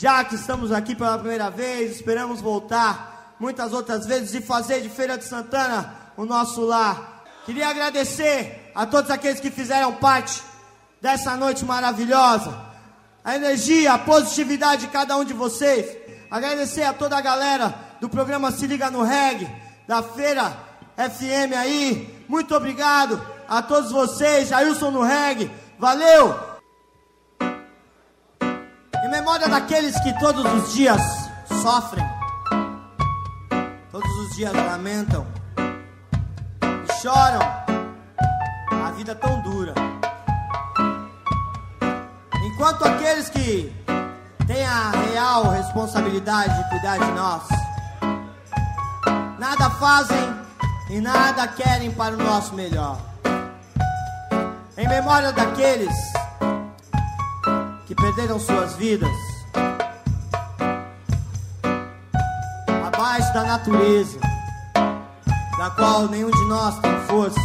Já que estamos aqui pela primeira vez, esperamos voltar muitas outras vezes e fazer de Feira de Santana o nosso lar. Queria agradecer a todos aqueles que fizeram parte dessa noite maravilhosa. A energia, a positividade de cada um de vocês. Agradecer a toda a galera do programa Se Liga no Reg, da Feira FM aí. Muito obrigado a todos vocês. Jailson no Reg. Valeu! Em memória daqueles que todos os dias sofrem, todos os dias lamentam e choram a vida tão dura. Enquanto aqueles que têm a real responsabilidade de cuidar de nós, nada fazem e nada querem para o nosso melhor. Em memória daqueles que perderam suas vidas abaixo da natureza, da qual nenhum de nós tem força.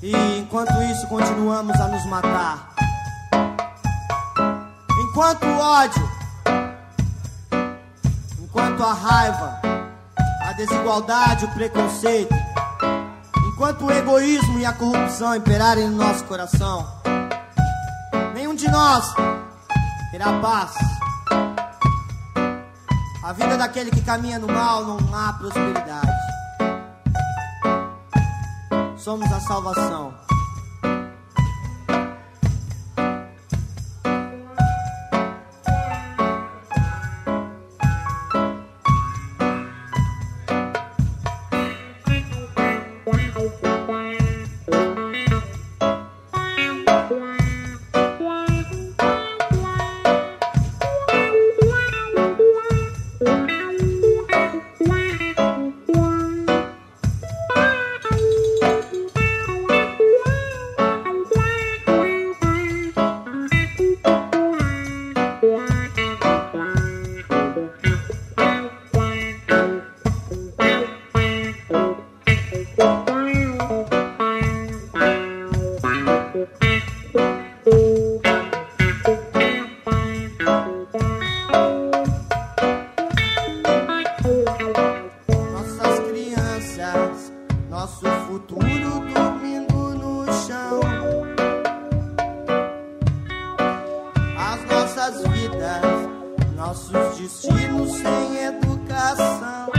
E enquanto isso continuamos a nos matar. Enquanto o ódio, enquanto a raiva, a desigualdade, o preconceito, enquanto o egoísmo e a corrupção imperarem no nosso coração, de nós terá paz. A vida daquele que caminha no mal não há prosperidade. Somos a salvação. Destinos sem educação.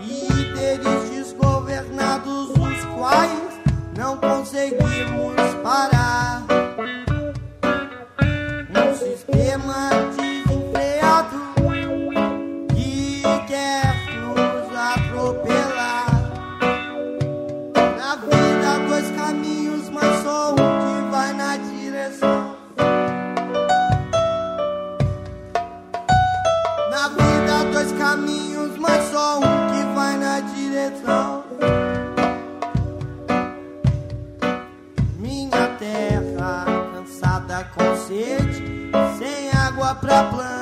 Líderes desgovernados, os quais não conseguimos parar. Um sistema desenfreado que quer nos atropelar. Na vida, dois caminhos, mas só um que vai na direção. Pra planta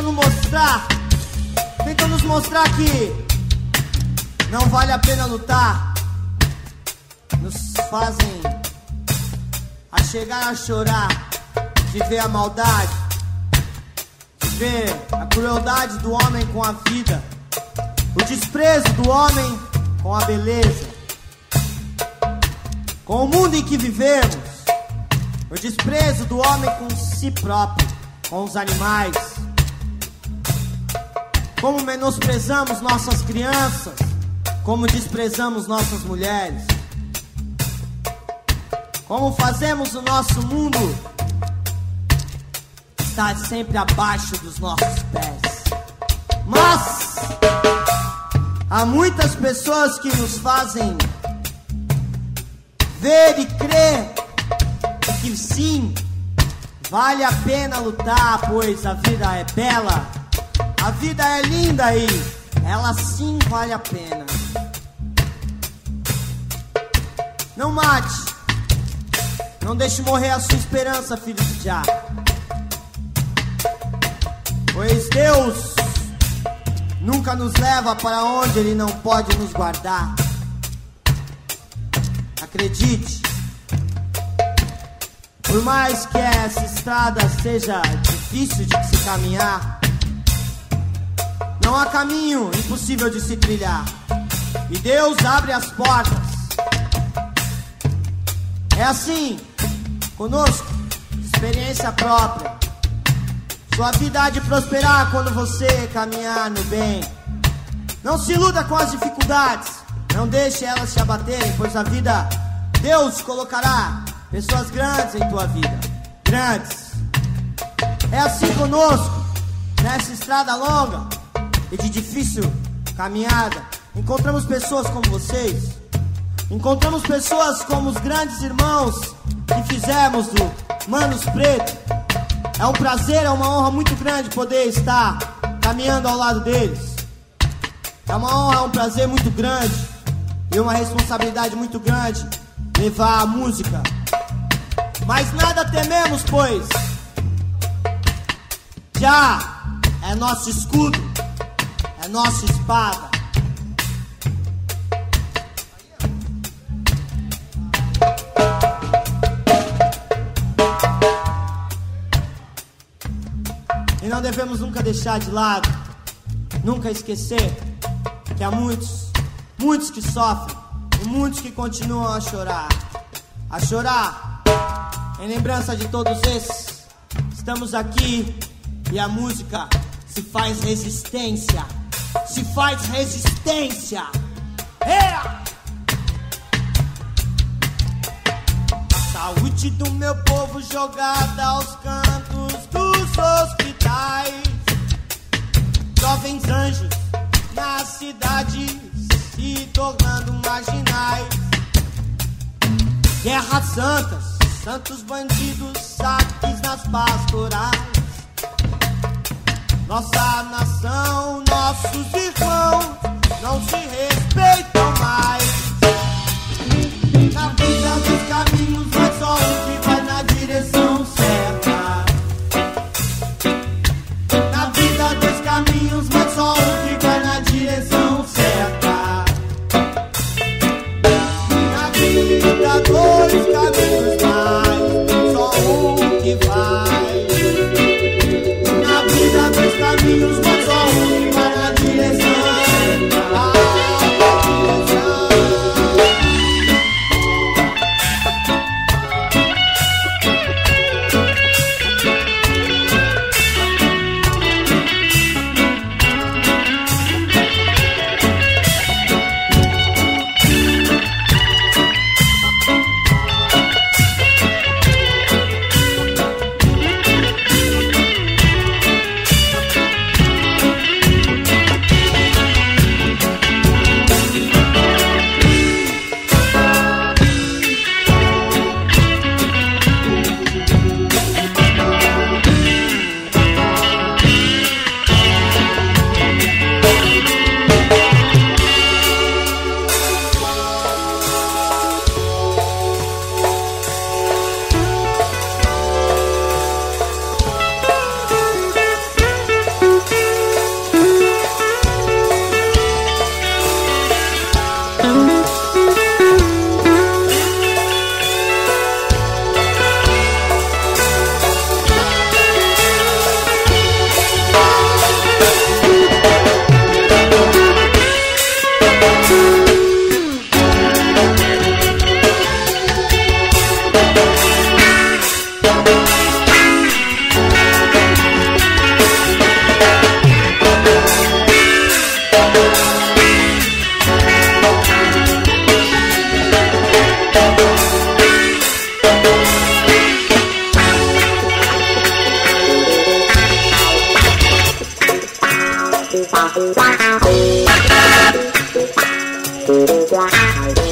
nos mostrar, tentam nos mostrar que não vale a pena lutar. Nos fazem a chegar a chorar de ver a maldade, de ver a crueldade do homem com a vida, o desprezo do homem com a beleza, com o mundo em que vivemos, o desprezo do homem com si próprio, com os animais. Como menosprezamos nossas crianças, como desprezamos nossas mulheres. Como fazemos o nosso mundo estar sempre abaixo dos nossos pés. Mas há muitas pessoas que nos fazem ver e crer que sim, vale a pena lutar, pois a vida é bela, a vida é linda e ela sim vale a pena. Não mate, não deixe morrer a sua esperança, filho de Já. Pois Deus nunca nos leva para onde Ele não pode nos guardar. Acredite, por mais que essa estrada seja difícil de se caminhar, não há caminho impossível de se trilhar. E Deus abre as portas. É assim, conosco, experiência própria. Sua vida há de prosperar quando você caminhar no bem. Não se iluda com as dificuldades, não deixe elas te abaterem, pois a vida Deus colocará pessoas grandes em tua vida. Grandes. É assim conosco, nessa estrada longa e de difícil caminhada. Encontramos pessoas como vocês. Encontramos pessoas como os grandes irmãos que fizemos do Manos Preto. É um prazer, é uma honra muito grande poder estar caminhando ao lado deles. É uma honra, é um prazer muito grande e uma responsabilidade muito grande levar a música. Mas nada tememos, pois já é nosso escudo, é nossa espada. E não devemos nunca deixar de lado, nunca esquecer que há muitos, muitos que sofrem e muitos que continuam a chorar. A chorar em lembrança de todos esses. Estamos aqui e a música se faz resistência. Se faz resistência. É! Saúde do meu povo jogada aos cantos dos hospitais. Jovens anjos na cidade se tornando marginais. Guerras santas, santos bandidos, saques nas pastorais. Nossa nação, nossos irmãos não se respeitam mais. Na vida dos caminhos vai só um que Wow.